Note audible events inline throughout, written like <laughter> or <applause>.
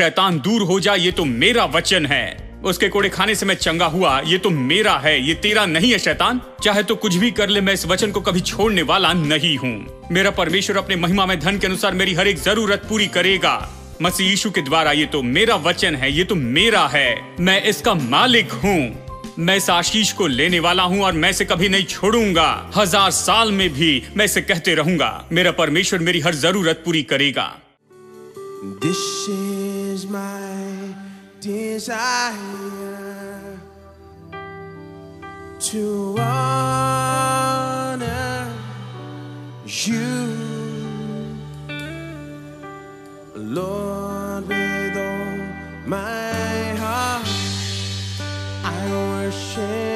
शैतान दूर हो जा, ये तो मेरा वचन है। उसके कोड़े खाने से मैं चंगा हुआ, ये तो मेरा है, ये तेरा नहीं है शैतान। चाहे तो कुछ भी कर ले, मैं इस वचन को कभी छोड़ने वाला नहीं हूँ। मेरा परमेश्वर अपने महिमा में धन के अनुसार मेरी हर एक ज़रूरत पूरी करेगा। मसीह यीशु के द्वारा ये तो मेरा वचन है, ये तो मेरा है। मैं इसका मालिक हूँ। मैं इस आशीष को लेने वाला हूँ और मैं इसे कभी नहीं छोड़ूँगा। हज़ार साल में भी मैं इसे कहते रहूँगा। मेरा परमेश्वर मेरी हर ज़रूरत पूरी करेगा। Is my desire to honor you, Lord, with all my heart. I worship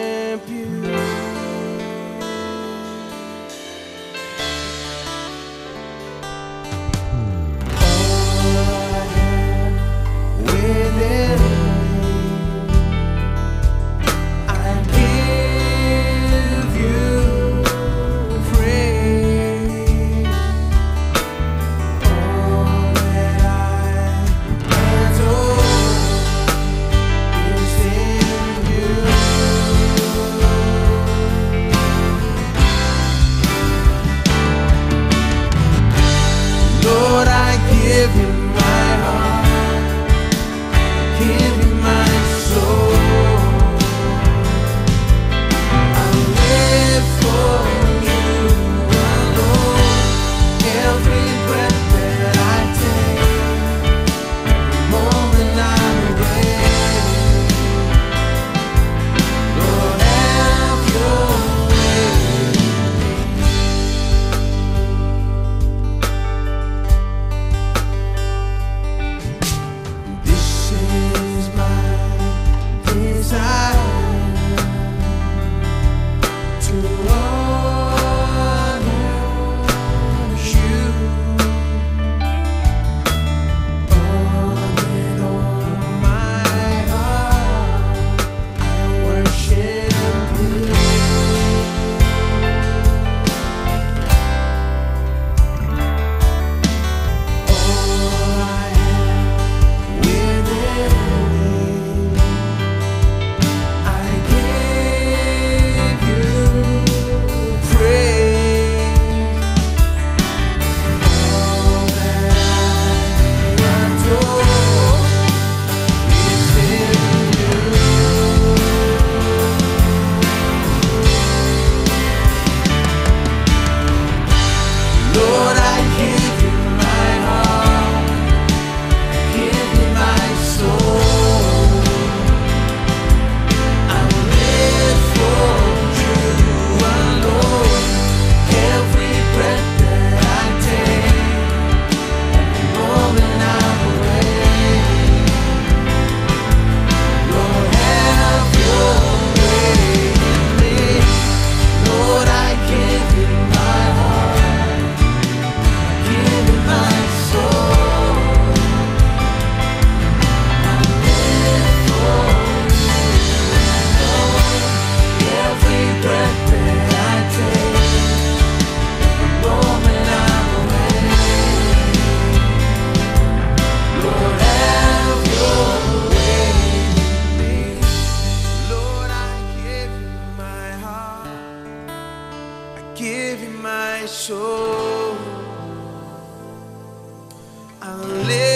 I'll live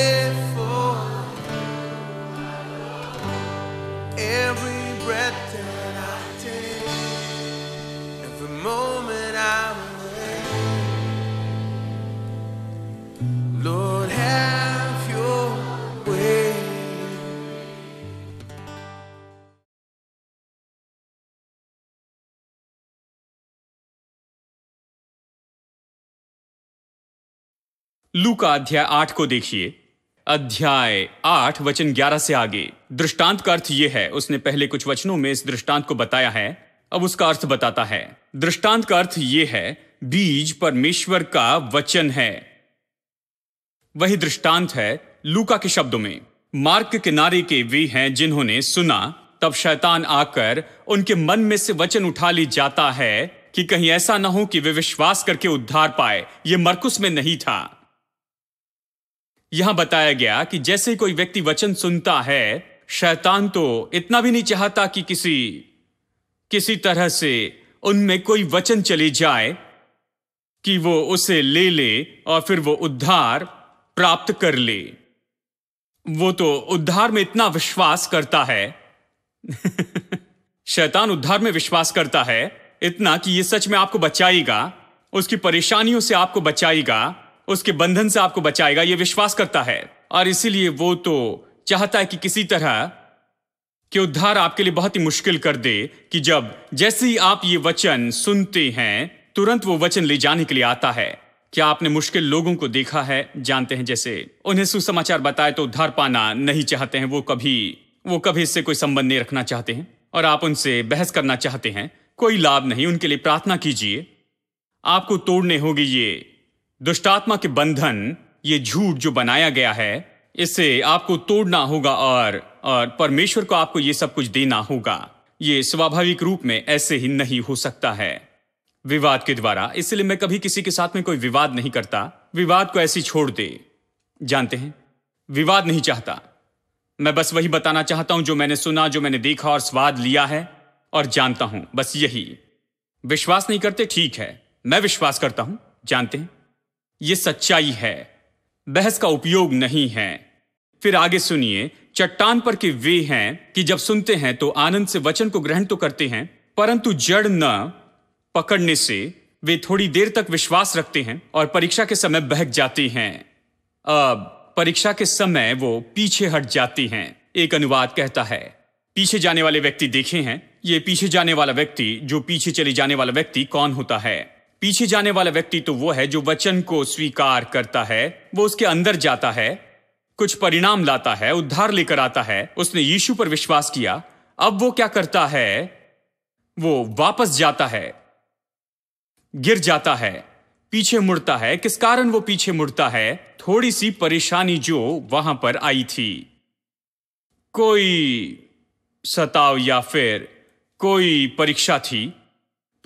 लू का अध्याय आठ को देखिए। अध्याय आठ, वचन ग्यारह से आगे। दृष्टांत का अर्थ यह है, उसने पहले कुछ वचनों में इस दृष्टांत को बताया है, अब उसका अर्थ बताता है। दृष्टांत का अर्थ यह है, बीज परमेश्वर का वचन है। वही दृष्टांत है लूका के शब्दों में। मार्ग किनारे के वे हैं जिन्होंने सुना, तब शैतान आकर उनके मन में से वचन उठा ली जाता है कि कहीं ऐसा ना हो कि वे विश्वास करके उद्धार पाए। ये मरकुस में नहीं था। यहाँ बताया गया कि जैसे कोई व्यक्ति वचन सुनता है, शैतान तो इतना भी नहीं चाहता कि किसी किसी तरह से उनमें कोई वचन चले जाए कि वो उसे ले ले और फिर वो उद्धार प्राप्त कर ले। वो तो उद्धार में इतना विश्वास करता है। <laughs> शैतान उद्धार में विश्वास करता है इतना कि ये सच में आपको बचाएगा, उसकी परेशानियों से आपको बचाएगा। उसके बंधन से आपको बचाएगा, ये विश्वास करता है। और इसीलिए वो तो चाहता है कि किसी तरह कि उद्धार आपके लिए बहुत ही मुश्किल कर दे, कि जब जैसे ही आप ये वचन सुनते हैं, तुरंत वो वचन ले जाने के लिए आता है। क्या आपने मुश्किल लोगों को देखा है? जानते हैं जैसे उन्हें सुसमाचार बताए तो उद्धार पाना नहीं चाहते हैं, वो कभी वो कभी इससे कोई संबंध नहीं रखना चाहते हैं। और आप उनसे बहस करना चाहते हैं, कोई लाभ नहीं, उनके लिए प्रार्थना कीजिए। आपको तोड़ने होगी ये दुष्टात्मा के बंधन, ये झूठ जो बनाया गया है, इसे आपको तोड़ना होगा और और परमेश्वर को आपको ये सब कुछ देना होगा। ये स्वाभाविक रूप में ऐसे ही नहीं हो सकता है। विवाद के द्वारा, इसलिए मैं कभी किसी के साथ में कोई विवाद नहीं करता। विवाद को ऐसी छोड़ दे। जानते हैं? विवाद नहीं चाहता। मैं बस वही बताना चाहता हूँ जो मैंने सुना, जो मैंने देखा और स्वाद लिया है और जानता हूँ। बस यही। विश्वास नहीं करते? ठीक है। मैं विश्वास करता हूँ। जानते हैं? यह सच्चाई है। बहस का उपयोग नहीं है। फिर आगे सुनिए, चट्टान पर के वे हैं कि जब सुनते हैं तो आनंद से वचन को ग्रहण तो करते हैं, परंतु जड़ न पकड़ने से वे थोड़ी देर तक विश्वास रखते हैं और परीक्षा के समय बहक जाते हैं। अब परीक्षा के समय वो पीछे हट जाती हैं, एक अनुवाद कहता है। पीछे जाने वाले व्यक्ति देखे हैं, ये पीछे जाने वाला व्यक्ति, जो पीछे चले जाने वाला व्यक्ति कौन होता है? पीछे जाने वाला व्यक्ति तो वो है जो वचन को स्वीकार करता है, वो उसके अंदर जाता है, कुछ परिणाम लाता है, उद्धार लेकर आता है, उसने यीशु पर विश्वास किया, अब वो क्या करता है? वो वापस जाता है, गिर जाता है, पीछे मुड़ता है। किस कारण वो पीछे मुड़ता है? थोड़ी सी परेशानी जो वहाँ पर आई थी। कोई सताव या फिर कोई परीक्षा थी?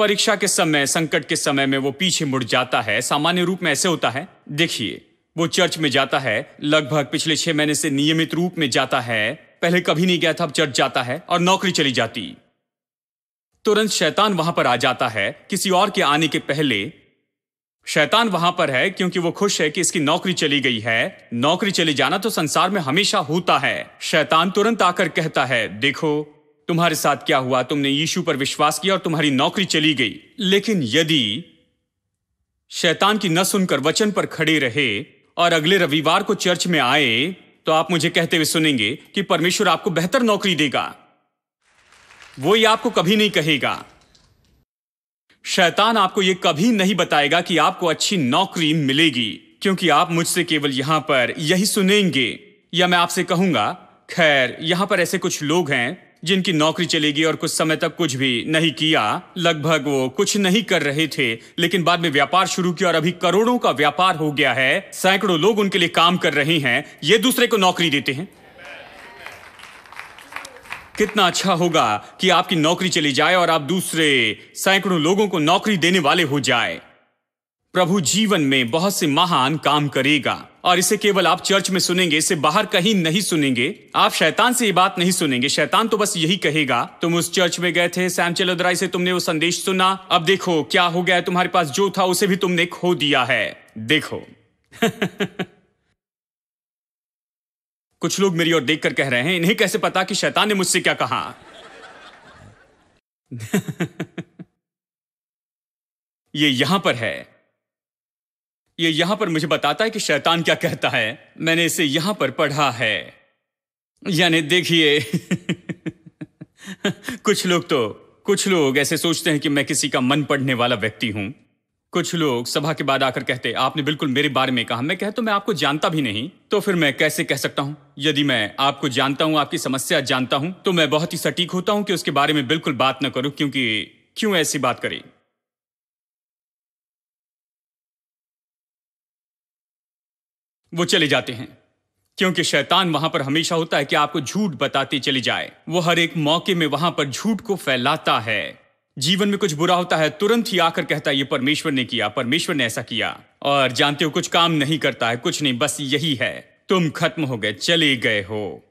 परीक्षा के समय, संकट के समय में वो पीछे मुड़ जाता है। सामान्य रूप में ऐसे होता है। देखिए, वो चर्च में जाता है। लगभग पिछले छह महीने से नियमित रूप में जाता है। पहले कभी नहीं गया था, अब चर्च जाता है और नौकरी चली जाती। तुरंत शैतान वहाँ पर आ जाता है, किसी और के आने के पहले। शैतान वहाँ पर है, क्योंकि वो खुश है कि इसकी नौकरी चली गई है। नौकरी चली जाना तो संसार में हमेशा होता है। शैतान तुरंत आकर कहता है, देखो तुम्हारे साथ क्या हुआ? तुमने यीशु पर विश्वास किया और तुम्हारी नौकरी चली गई। लेकिन यदि शैतान की न सुनकर वचन पर खड़े रहे और अगले रविवार को चर्च में आए तो आप मुझे कहते हुए सुनेंगे कि परमेश्वर आपको बेहतर नौकरी देगा। वो ये आपको कभी नहीं कहेगा। शैतान आपको यह कभी नहीं बताएगा कि आपको अच्छी नौकरी मिलेगी, क्योंकि आप मुझसे केवल यहाँ पर यही सुनेंगे। या मैं आपसे कहूँगा, खैर, यहाँ पर ऐसे कुछ लोग हैं जिनकी नौकरी चलेगी और कुछ समय तक कुछ भी नहीं किया, लगभग वो कुछ नहीं कर रहे थे, लेकिन बाद में व्यापार शुरू किया और अभी करोड़ों का व्यापार हो गया है। सैकड़ों लोग उनके लिए काम कर रहे हैं। ये दूसरे को नौकरी देते हैं। कितना अच्छा होगा कि आपकी नौकरी चली जाए और आप दूसरे सैकड़ों लोगों को नौकरी देने वाले हो जाए। प्रभु जीवन में बहुत से महान काम करेगा। और इसे केवल आप चर्च में सुनेंगे, इसे बाहर कहीं नहीं सुनेंगे। आप शैतान से ये बात नहीं सुनेंगे। शैतान तो बस यही कहेगा, तुम उस चर्च में गए थे सैम चलोदराई से तुमने वो संदेश सुना। अब देखो, क्या हो गया तुम्हारे पास, जो था उसे भी तुमने खो दिया है। देखो। <laughs> कुछ लोग मेरी ओर देखकर कह रहे हैं, इन्हें कैसे पता कि शैतान ने मुझसे क्या कहा? <laughs> ये यहाँ पर है। ये यहाँ पर मुझे बताता है कि शैतान क्या कहता है। मैंने इसे यहाँ पर पढ़ा है। यानी देखिए, <laughs> कुछ लोग तो कुछ लोग ऐसे सोचते हैं कि मैं किसी का मन पढ़ने वाला व्यक्ति हूँ। कुछ लोग सभा के बाद आकर कहते, आपने बिल्कुल मेरे बारे में कहा। मैं कह तो मैं आपको जानता भी नहीं तो फिर मैं कैसे कह सकता हूँ? यदि मैं आपको जानता हूँ, आपकी समस्या जानता हूँ तो मैं बहुत ही सटीक होता हूँ कि उसके बारे में बिल्कुल बात न करूँ, क्योंकि क्यों ऐसी बात करें? वो चले जाते हैं। क्योंकि शैतान वहाँ पर हमेशा होता है कि आपको झूठ बताते चले जाए। वो हर एक मौके में वहाँ पर झूठ को फैलाता है। जीवन में कुछ बुरा होता है, तुरंत ही आकर कहता है, ये परमेश्वर ने किया, परमेश्वर ने ऐसा किया। और जानते हो, कुछ काम नहीं करता है, कुछ नहीं, बस यही है। तुम खत्म हो गए, चले गए हो।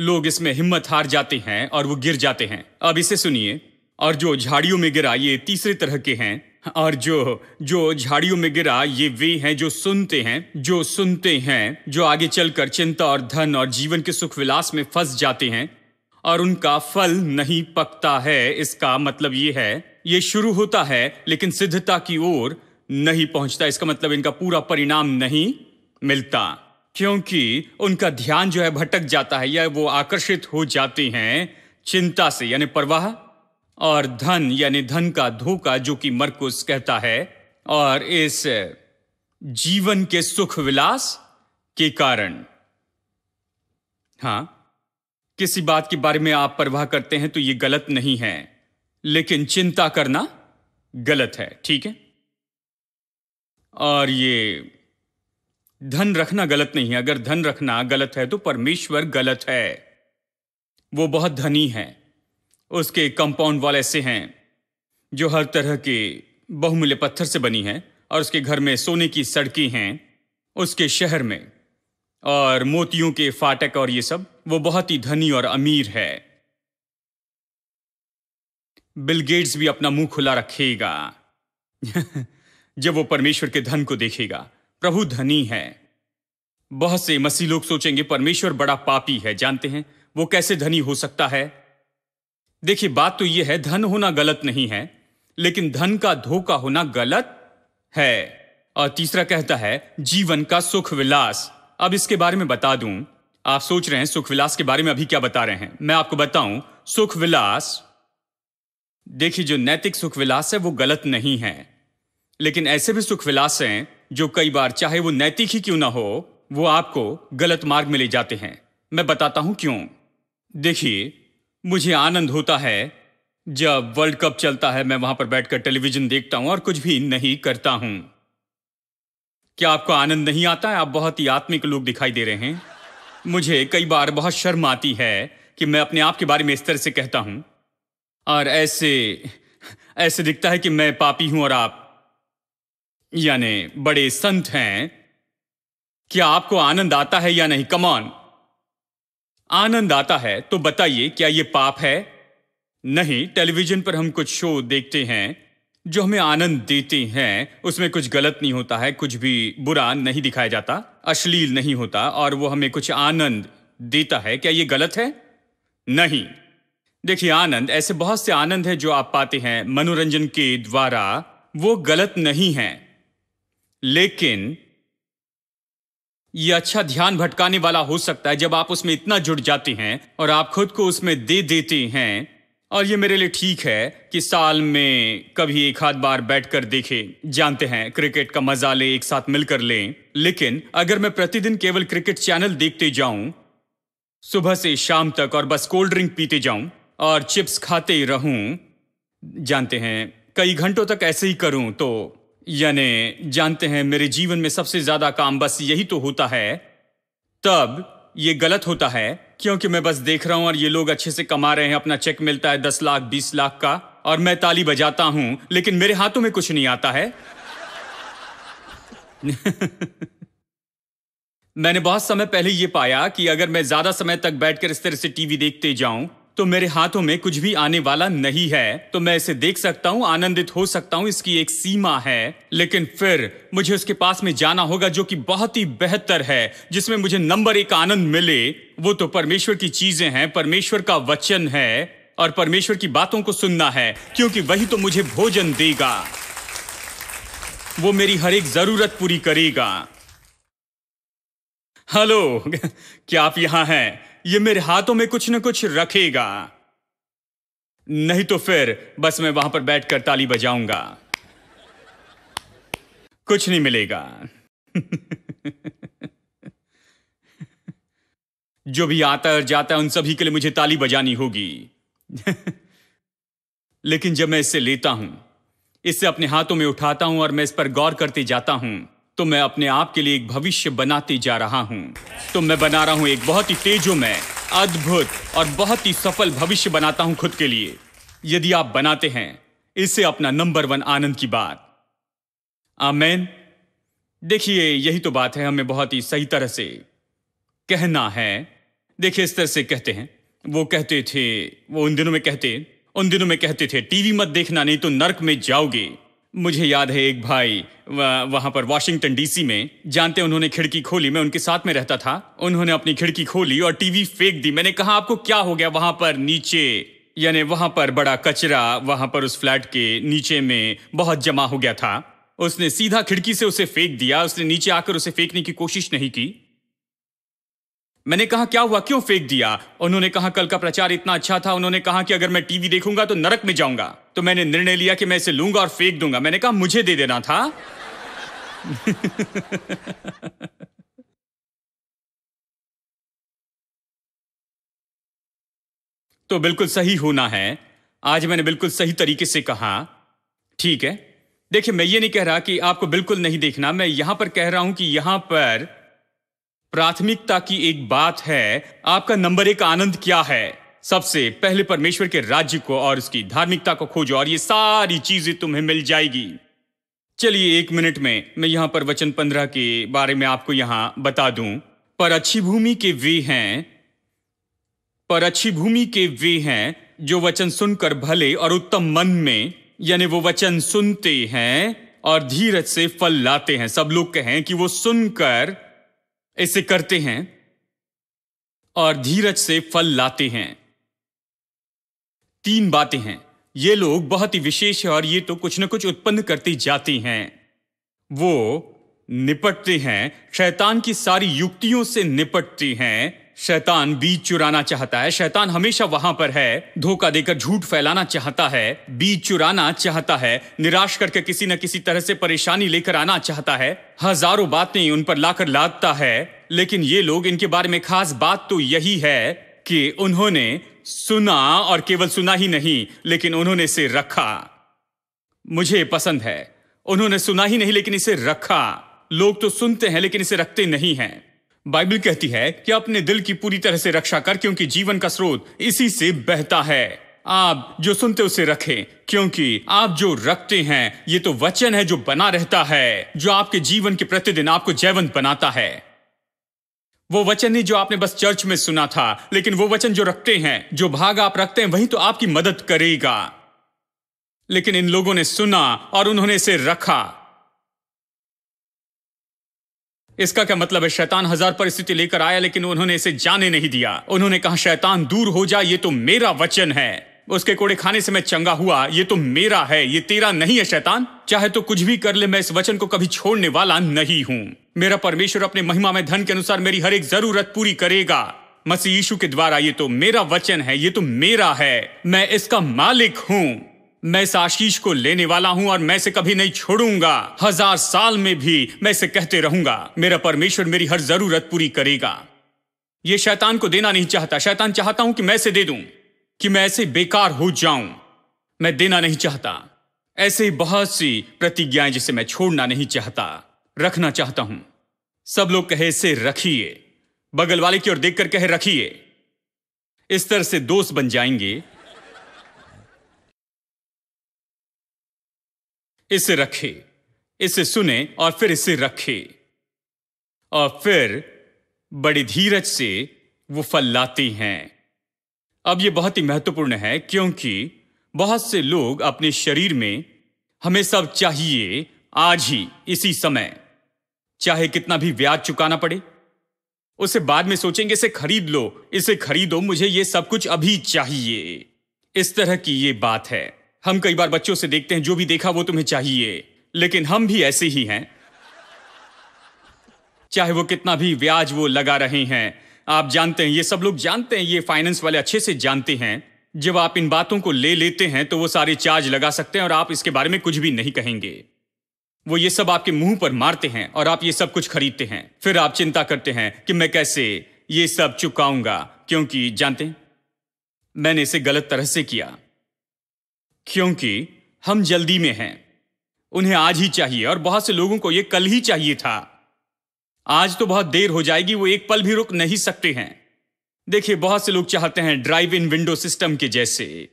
लोग इसमें हिम्मत हार जाते हैं और वो गिर जाते हैं। अब इसे सुनिए। और जो झाड़ियों में गिरा, ये तीसरे तरह के हैं। और जो जो झाड़ियों में गिरा, ये वे हैं जो सुनते हैं, जो सुनते हैं, जो आगे चलकर चिंता और धन और जीवन के सुख विलास में फंस जाते हैं और उनका फल नहीं पकता है, इसका मतलब ये है, ये शुरू होता है, लेकिन सिद्धता की ओर नहीं पहुँचता। इसका मतलब इनका पूरा परिणाम नहीं मिलता, क्योंकि उनका ध्यान जो है भटक जाता है या वो आकर्षित हो जाते हैं चिंता से, यानी परवाह और धन, यानी धन का धोखा जो कि मरकुस कहता है, और इस जीवन के सुख विलास के कारण। हाँ, किसी बात के बारे में आप परवाह करते हैं तो यह गलत नहीं है, लेकिन चिंता करना गलत है, ठीक है? और ये धन रखना गलत नहीं है। अगर धन रखना गलत है तो परमेश्वर गलत है। वो बहुत धनी है। उसके कंपाउंड वाल ऐसे हैं, जो हर तरह के बहुमूल्य पत्थर से बनी हैं और उसके घर में सोने की सड़कें हैं, उसके शहर में। और मोतियों के फाटक और ये सब, वो बहुत ही धनी और अमीर है। बिल गेट्स भी अपना मुँह खुला रखेगा। <laughs> जब वो परमेश्वर के धन को देखेगा, प्रभु धनी है। बहुत से मसीह लोग सोचेंगे, परमेश्वर बड़ा पापी है, जानते हैं? वो कैसे धनी हो सकता है? देखिए, बात तो यह है, धन होना गलत नहीं है, लेकिन धन का धोखा होना गलत है। और तीसरा कहता है, जीवन का सुख विलास अब इसके बारे में बता दूँ। आप सोच रहे हैं सुख विलास के बारे में अभी क्या बता रहे हैं? मैं आपको बताऊँ सुख विलास देखिए, जो नैतिक सुख विलास है, वो गलत नहीं है। लेकिन ऐसे भी सुख विलास हैं, जो कई बार, चाहे वो नैतिक ही क्यों ना हो, वो आपको गलत मार्ग में ले जाते हैं। मैं बताता हूँ क्यों। देखिए मुझे आनंद होता है जब वर्ल्ड कप चलता है, मैं वहाँ पर बैठकर टेलीविज़न देखता हूँ और कुछ भी नहीं करता हूँ। क्या आपको आनंद नहीं आता है? आप बहुत ही आत्मिक लोग दिखाई दे रहे हैं। मुझे कई बार बहुत शर्म आती है कि मैं अपने आप के बारे में इस तरह से कहता हूँ। और ऐसे ऐसे दिखता है कि मैं पापी हूँ और आप, यानी बड़े संत हैं। क्या आपको आनंद आता है या नहीं? कमान आनंद आता है तो बताइए, क्या यह पाप है? नहीं, टेलीविज़न पर हम कुछ शो देखते हैं, जो हमें आनंद देते हैं। उसमें कुछ गलत नहीं होता है, कुछ भी बुरा नहीं दिखाया जाता, अश्लील नहीं होता, और वो हमें कुछ आनंद देता है। क्या ये गलत है? नहीं। देखिए, आनंद, ऐसे बहुत से आनंद है जो आप पाते हैं, मनोरंजन के द्वारा, वो गलत नहीं है। लेकिन ये अच्छा ध्यान भटकाने वाला हो सकता है जब आप उसमें इतना जुड़ जाते हैं और आप खुद को उसमें दे देते हैं। और ये मेरे लिए ठीक है कि साल में कभी एक आध बार बैठकर देखे। जानते हैं, क्रिकेट का मज़ा ले, एक साथ मिलकर लें। लेकिन अगर मैं प्रतिदिन केवल क्रिकेट चैनल देखते जाऊँ, सुबह से शाम तक और बस कोल्ड ड्रिंक पीते जाऊँ और चिप्स खाते रहूँ, जानते हैं, कई घंटों तक ऐसे ही करूँ तो यानी जानते हैं मेरे जीवन में सबसे ज़्यादा काम बस यही तो होता है। तब ये गलत होता है, क्योंकि मैं बस देख रहा हूँ और ये लोग अच्छे से कमा रहे हैं, अपना चेक मिलता है दस लाख, बीस लाख का, और मैं ताली बजाता हूँ, लेकिन मेरे हाथों में कुछ नहीं आता है। <laughs> मैंने बहुत समय पहले यह पाया कि अगर मैं ज़्यादा समय तक बैठकर इस तरह से टीवी देखते जाऊँ तो मेरे हाथों में कुछ भी आने वाला नहीं है तो मैं इसे देख सकता हूँ, आनंदित हो सकता हूँ, इसकी एक सीमा है। लेकिन फिर मुझे उसके पास में जाना होगा जो कि बहुत ही बेहतर है, जिसमें मुझे नंबर एक आनंद मिले। वो तो परमेश्वर की चीज़ें हैं, परमेश्वर का वचन है और परमेश्वर की बातों को सुनना है, क्योंकि वही तो मुझे भोजन देगा। वो मेरी हर एक ज़रूरत पूरी करेगा। हेलो, <laughs> क्या आप यहाँ हैं? ये मेरे हाथों में कुछ न कुछ रखेगा। नहीं तो फिर बस मैं वहाँ पर बैठकर ताली बजाऊँगा। कुछ नहीं मिलेगा। <laughs> जो भी आता और जाता है, उन सभी के लिए मुझे ताली बजानी होगी। <laughs> लेकिन जब मैं इससे लेता हूँ, इससे अपने हाथों में उठाता हूँ और मैं इस पर गौर करते जाता हूँ तो मैं अपने आप के लिए एक भविष्य बनाते जा रहा हूँ। तो मैं बना रहा हूँ एक बहुत ही तेजो में अद्भुत और बहुत ही सफल भविष्य बनाता हूँ खुद के लिए। यदि आप बनाते हैं इसे अपना नंबर वन आनंद की बात। आमेन। देखिए, यही तो बात है, हमें बहुत ही सही तरह से कहना है। देखिए, इस तरह से कहते हैं। वो कहते थे, वो उन दिनों में कहते, उन दिनों में कहते थे, टीवी मत देखना, नहीं तो नर्क में जाओगे। मुझे याद है एक भाई वहाँ पर वॉशिंगटन डीसी में। जानते उन्होंने खिड़की खोली, मैं उनके साथ में रहता था। उन्होंने अपनी खिड़की खोली और टीवी फेंक दी। मैंने कहा, आपको क्या हो गया? वहाँ पर नीचे, यानी वहाँ पर बड़ा कचरा, वहाँ पर उस फ्लैट के नीचे में बहुत जमा हो गया था। उसने सीधा खिड़की से उसे फेंक दिया। उसने नीचे आकर उसे फेंकने की कोशिश नहीं की। मैंने कहा, क्या हुआ? क्यों फेंक दिया? उन्होंने कहा, कल का प्रचार इतना अच्छा था। उन्होंने कहा कि, अगर मैं टीवी देखूँगा तो नरक में जाऊँगा। तो मैंने निर्णय लिया कि मैं इसे लूँगा और फेंक दूँगा। मैंने कहा, मुझे दे देना था। <laughs> तो बिल्कुल सही होना है। आज मैंने बिल्कुल सही तरीके से कहा। ठीक है। देखिए, मैं ये नहीं कह रहा कि आपको बिल्कुल नहीं देखना। मैं यहाँ पर कह रहा हूँ कि यहाँ पर प्राथमिकता की एक बात है, आपका नंबर एक आनंद क्या है? सबसे पहले परमेश्वर के राज्य को और उसकी धार्मिकता को खोजो और ये सारी चीज़ें तुम्हें मिल जाएगी। चलिए एक मिनट में मैं यहाँ पर वचन पंद्रह के बारे में आपको यहाँ बता दूँ। पर अच्छी भूमि के वे हैं, पर अच्छी भूमि के वे हैं जो वचन सुनकर भले और उत्तम मन में, यानी वो वचन सुनते हैं और धीरज से फल लाते हैं। सब लोग कहें कि वो सुनकर इसे करते हैं और धीरज से फल लाते हैं। तीन बातें हैं। ये लोग बहुत ही विशेष है और ये तो कुछ ना कुछ उत्पन्न करते जाते हैं। वो निपटते हैं। शैतान की सारी युक्तियों से निपटते हैं। शैतान बीज चुराना चाहता है। शैतान हमेशा वहाँ पर है। धोखा देकर झूठ फैलाना चाहता है। बीज चुराना चाहता है। निराश करके किसी न किसी तरह से परेशानी लेकर आना चाहता है। हज़ारों बातें उन पर लाकर लादता है। लेकिन ये लोग, इनके बारे में खास बात तो यही है कि उन्होंने सुना और केवल सुना ही नहीं, लेकिन उन्होंने इसे रखा। मुझे पसंद है। उन्होंने सुना ही नहीं, लेकिन इसे रखा। लोग तो सुनते हैं, लेकिन इसे रखते नहीं हैं। बाइबल कहती है कि अपने दिल की पूरी तरह से रक्षा कर, क्योंकि जीवन का स्रोत इसी से बहता है। आप जो सुनते उसे रखें, क्योंकि आप जो रखते हैं, ये तो वचन है जो बना रहता है, जो आपके जीवन के प्रतिदिन आपको जैवंत बनाता है। वो वचन नहीं जो आपने बस चर्च में सुना था, लेकिन वो वचन जो रखते हैं, जो भाग आप रखते हैं, वही तो आपकी मदद करेगा। लेकिन इन लोगों ने सुना और उन्होंने इसे रखा। इसका क्या मतलब है? शैतान हज़ार परिस्थिति लेकर आया, लेकिन उन्होंने इसे जाने नहीं दिया। उन्होंने कहा, शैतान, दूर हो जा, ये तो मेरा वचन है। उसके कोड़े खाने से मैं चंगा हुआ, ये तो मेरा है, ये तेरा नहीं है शैतान। चाहे तो कुछ भी कर ले, मैं इस वचन को कभी छोड़ने वाला नहीं हूँ। मेरा परमेश्वर अपने महिमा में धन के अनुसार मेरी हर एक ज़रूरत पूरी करेगा। मसीह यीशु के द्वारा ये तो मेरा वचन है, ये तो मेरा है। मैं इसका मालिक हूँ। मैं इस आशीष को लेने वाला हूँ और मैं इसे कभी नहीं छोड़ूँगा। हज़ार साल में भी मैं इसे कहते रहूँगा। मेरा परमेश्वर मेरी हर ज़रूरत पूरी करेगा। यह शैतान को देना नहीं चाहता। शैतान चाहता हूँ कि मैं इसे दे दूँ, कि मैं ऐसे बेकार हो जाऊँ। मैं देना नहीं चाहता। ऐसे बहुत सी प्रतिज्ञाएँ जिसे मैं छोड़ना नहीं चाहता, रखना चाहता हूँ। सब लोग कहे, इसे रखिए। बगल वाले की ओर देखकर कहे, रखिए। इस तरह से दोस्त बन जाएँगे। इसे रखे, इसे सुने और फिर इसे रखे। और फिर बड़ी धीरज से वो फल लाती हैं। अब यह बहुत ही महत्वपूर्ण है क्योंकि बहुत से लोग अपने शरीर में, हमें सब चाहिए आज ही, इसी समय। चाहे कितना भी ब्याज चुकाना पड़े। उसे बाद में सोचेंगे, इसे खरीद लो, इसे खरीदो, मुझे ये सब कुछ अभी चाहिए। इस तरह की ये बात है। हम कई बार बच्चों से देखते हैं, जो भी देखा वो तुम्हें चाहिए। लेकिन हम भी ऐसे ही हैं। चाहे वो कितना भी ब्याज वो लगा रहे हैं, आप जानते हैं, ये सब लोग जानते हैं, ये फाइनेंस वाले अच्छे से जानते हैं। जब आप इन बातों को ले लेते हैं तो वो सारे चार्ज लगा सकते हैं और आप इसके बारे में कुछ भी नहीं कहेंगे। वो ये सब आपके मुँह पर मारते हैं और आप ये सब कुछ खरीदते हैं। फिर आप चिंता करते हैं कि मैं कैसे ये सब चुकाऊँगा, क्योंकि, जानते हैं, मैंने इसे गलत तरह से किया। क्योंकि हम जल्दी में हैं। उन्हें आज ही चाहिए और बहुत से लोगों को यह कल ही चाहिए था। आज तो बहुत देर हो जाएगी, वो एक पल भी रुक नहीं सकते हैं। देखिए, बहुत से लोग चाहते हैं ड्राइव इन विंडो सिस्टम के जैसे।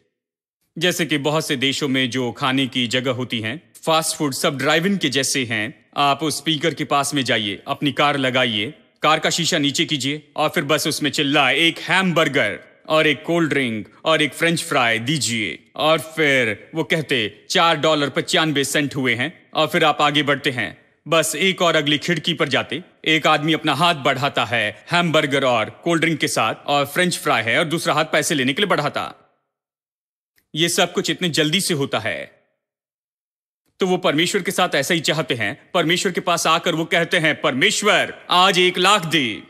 जैसे कि बहुत से देशों में जो खाने की जगह होती हैं, फास्ट फ़ूड सब ड्राइव इन के जैसे हैं। आप उस स्पीकर के पास में जाइए, अपनी कार लगाइए, कार का शीशा नीचे कीजिए और फिर बस उसमें चिल्लाए, एक हैमबर्गर। और एक कोल्ड ड्रिंक और एक फ्रेंच फ्राई दीजिए। और फिर वो कहते, चार डॉलर पचानवे सेंट हुए हैं। और फिर आप आगे बढ़ते हैं। बस एक और अगली खिड़की पर जाते। एक आदमी अपना हाथ बढ़ाता है हैमबर्गर और कोल्ड ड्रिंक के साथ, और फ्रेंच फ्राई है और दूसरा हाथ पैसे लेने के लिए बढ़ाता। ये सब कुछ इतने जल्दी से होता है। तो वो परमेश्वर के साथ ऐसा ही चाहते हैं। परमेश्वर के पास आकर वो कहते हैं, परमेश्वर, आज एक लाख दे।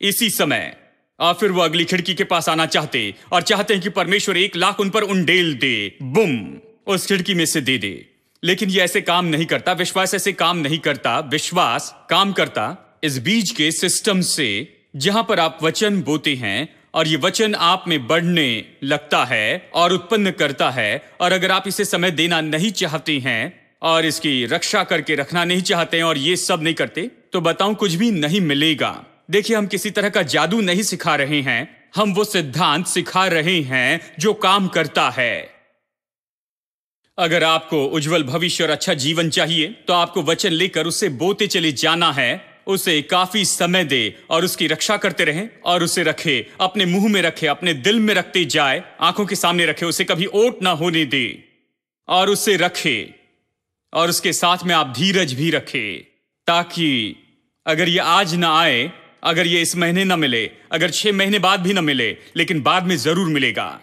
इसी समय फिर वो अगली खिड़की के पास आना चाहते और चाहते हैं कि परमेश्वर एक लाख उन पर उंडेल दे। बुम! उस खिड़की में से दे दे। लेकिन ये ऐसे काम नहीं करता। विश्वास ऐसे काम नहीं करता। विश्वास काम करता इस बीज के सिस्टम से, जहाँ पर आप वचन बोते हैं और ये वचन आप में बढ़ने लगता है और उत्पन्न करता है। और अगर आप इसे समय देना नहीं चाहते हैं और इसकी रक्षा करके रखना नहीं चाहते हैं और ये सब नहीं करते तो बताऊँ कुछ भी नहीं मिलेगा। देखिए, हम किसी तरह का जादू नहीं सिखा रहे हैं। हम वो सिद्धांत सिखा रहे हैं जो काम करता है। अगर आपको उज्जवल भविष्य और अच्छा जीवन चाहिए तो आपको वचन लेकर उसे बोते चले जाना है। उसे काफ़ी समय दे और उसकी रक्षा करते रहें और उसे रखे, अपने मुँह में रखे, अपने दिल में रखते जाए, आँखों के सामने रखे, उसे कभी ओट ना होने दे। और उसे रखे, और उसके साथ में आप धीरज भी रखे, ताकि अगर ये आज ना आए अगर ये इस महीने ना मिले, अगर छह महीने बाद भी ना मिले, लेकिन बाद में ज़रूर मिलेगा।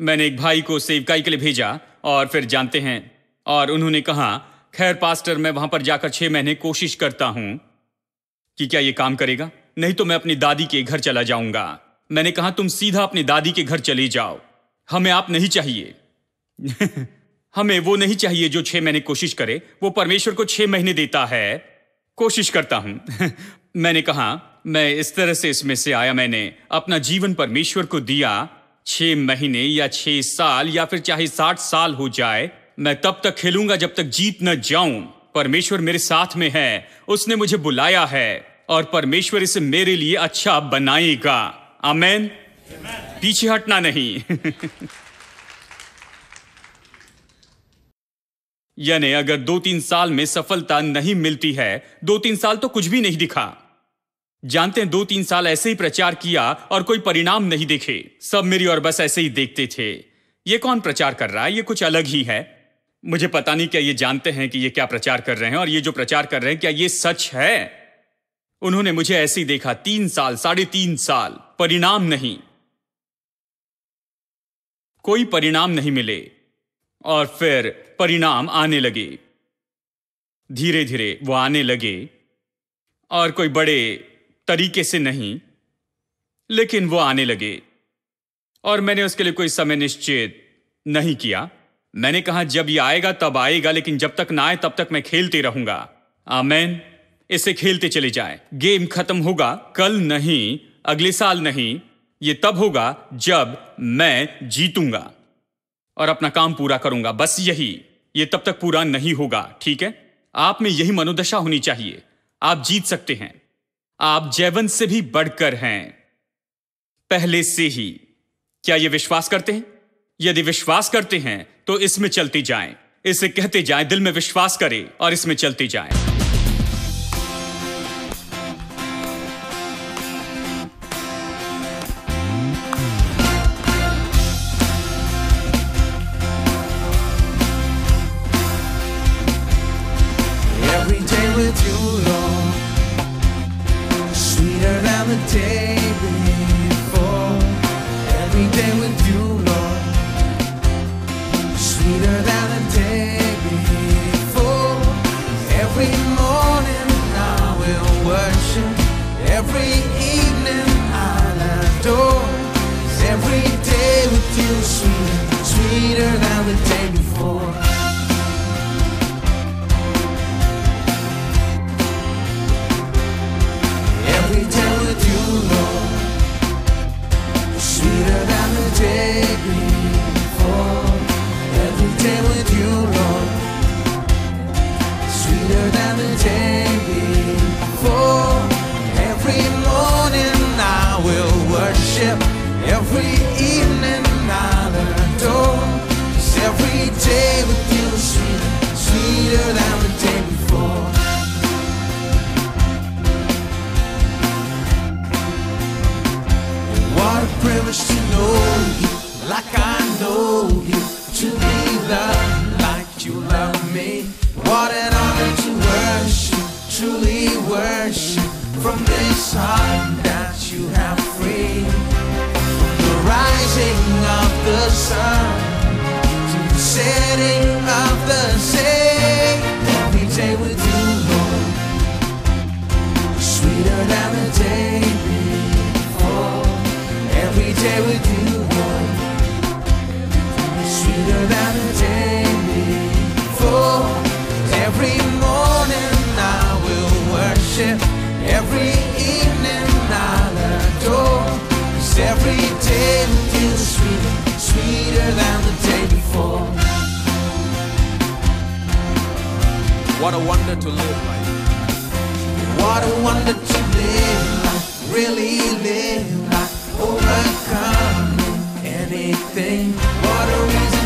मैंने एक भाई को सेवकाई के लिए भेजा और फिर जानते हैं और उन्होंने कहा, खैर पास्टर, मैं वहाँ पर जाकर छह महीने कोशिश करता हूँ कि क्या ये काम करेगा? नहीं तो मैं अपनी दादी के घर चला जाऊँगा। मैंने कहा, तुम सीधा अपनी दादी के घर चले जाओ। हमें आप नहीं चाहिए। <laughs> हमें वो नहीं चाहिए जो छह महीने कोशिश करे। वो परमेश्वर को छह महीने देता है। कोशिश करता हूँ। <laughs> मैंने कहा, मैं इस तरह से इसमें से आया। मैंने अपना जीवन परमेश्वर को दिया। छह महीने या छह साल या फिर चाहे साठ साल हो जाए, मैं तब तक खेलूँगा जब तक जीत न जाऊँ। परमेश्वर मेरे साथ में है। उसने मुझे बुलाया है और परमेश्वर इसे मेरे लिए अच्छा बनाएगा। आमेन। पीछे हटना नहीं। <laughs> यानी अगर दो तीन साल में सफलता नहीं मिलती है दो तीन साल तो कुछ भी नहीं दिखा। जानते हैं दो तीन साल ऐसे ही प्रचार किया और कोई परिणाम नहीं देखे। सब मेरी और बस ऐसे ही देखते थे। ये कौन प्रचार कर रहा है? ये कुछ अलग ही है। मुझे पता नहीं क्या ये जानते हैं कि ये क्या प्रचार कर रहे हैं और ये जो प्रचार कर रहे हैं, क्या ये सच है? उन्होंने मुझे ऐसे ही देखा, तीन साल, साढ़े तीन साल, परिणाम नहीं। कोई परिणाम नहीं मिले। और फिर परिणाम आने लगे। धीरे धीरे वो आने लगे। और कोई बड़े तरीके से नहीं, लेकिन वो आने लगे। और मैंने उसके लिए कोई समय निश्चित नहीं किया। मैंने कहा, जब ये आएगा, तब आएगा, लेकिन जब तक ना आए, तब तक मैं खेलते रहूँगा। आमेन। इसे खेलते चले जाए। गेम खत्म होगा, कल नहीं, अगले साल नहीं, ये तब होगा जब मैं जीतूँगा। और अपना काम पूरा करूँगा। बस यही। ये तब तक पूरा नहीं होगा, ठीक है? आप में यही मनोदशा होनी चाहिए। आप जीत सकते हैं। आप जैवन से भी बढ़कर हैं। पहले से ही। क्या ये विश्वास करते हैं? यदि विश्वास करते हैं तो इसमें चलते जाएँ। इसे कहते जाएँ, दिल में विश्वास करें और इसमें चलते जाएँ। From this heart that you have freed. From the rising of the sun to the setting of the same. Every day with you, Lord, sweeter than the day before. Every day with you, Lord, sweeter than the day before. Worship. Every evening I'll adore. 'Cause every day you sweeter, sweeter than the day before. What a wonder to live like. What a wonder to live like, really live like, overcoming anything. What a reason